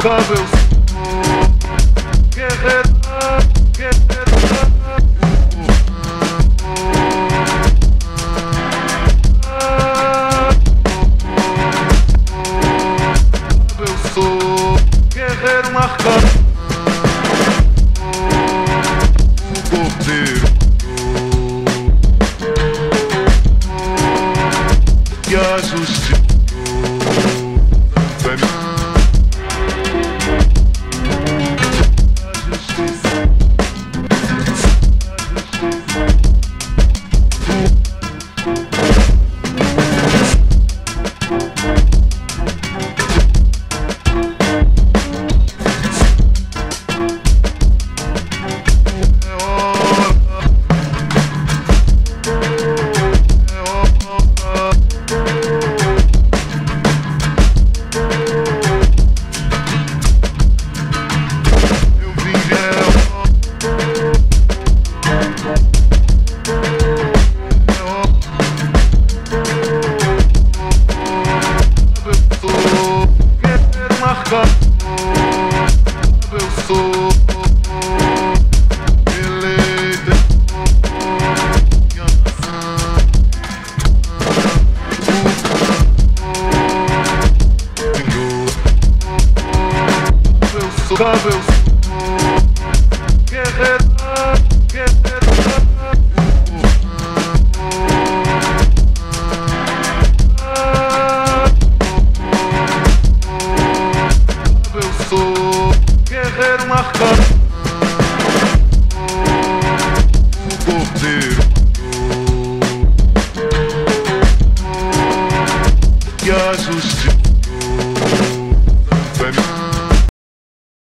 Bubbles. sou eleito sou, eu sou. marcando. Cordeiro. E a justiça.